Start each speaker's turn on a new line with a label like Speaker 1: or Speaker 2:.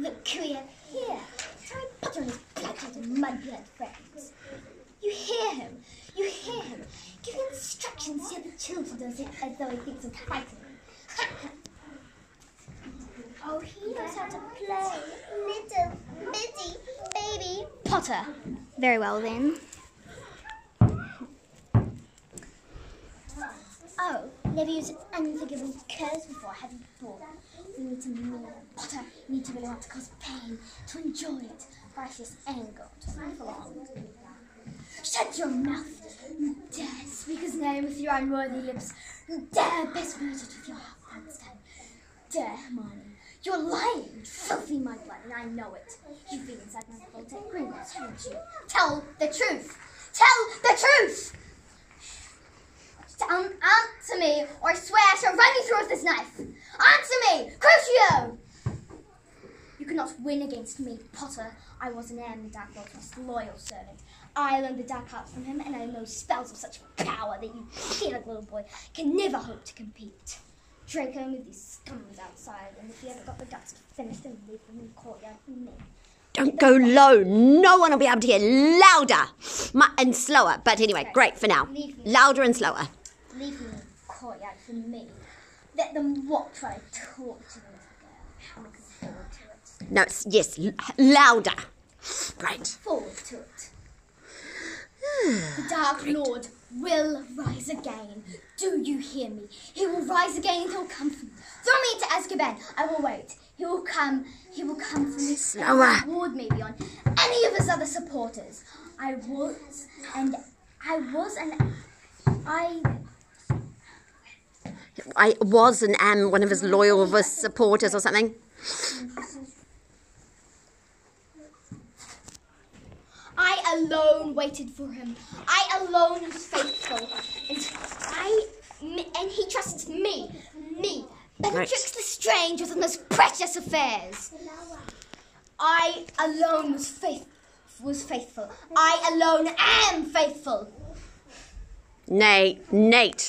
Speaker 1: Look who have here. Harry Potter and his blood-coated mud-blood friends. You hear him. You hear him giving instructions to the children as, as though he thinks of fighting them. oh, he knows how to play. Little bitty baby Potter. Very well then. Oh, never used an unforgiving curse before, you thought? We need to mean Potter, need to really want to cause pain, to enjoy it, righteous anger, to live along. Shut your mouth! You dare speak his name with your unworthy lips. You dare besmirch it with your half-understand. Dare, Hermione. You're lying, filthy mudblood, and I know it. You've been inside my vault at Gringotts, haven't you? Tell the truth! Tell the truth! Or I swear I shall run you through with this knife. Answer me, Crucio! You cannot win against me, Potter. I was an am the Dark Lord's most loyal servant. I learned the Dark Arts from him, and I know spells of such power that you, like little boy, can never hope to compete. Draco, move these scums outside, and if you ever got the guts to finish them, leave them in the courtyard for me.
Speaker 2: Don't go low. No one will be able to hear. Louder and slower. But anyway, great for now. Louder and slower.
Speaker 1: Leave them in for me. Let them watch while I torture them little girl. I'm looking forward to it.
Speaker 2: No, it's, yes, l- louder. Right.
Speaker 1: Forward to it. The Dark Lord will rise again. Do you hear me? He will rise again he'll come for me. Throw me into Azkaban. I will wait. He will come. He will come for me.
Speaker 2: Slower.
Speaker 1: Reward me beyond any of his other supporters. I was and I was and I
Speaker 2: I was and am one of his loyal supporters or something.
Speaker 1: I alone waited for him. I alone was faithful. And I and he trusted me. Me. Bellatrix Lestrange with the most precious affairs. I alone was faith was faithful. I alone am faithful.
Speaker 2: Nay, Nate.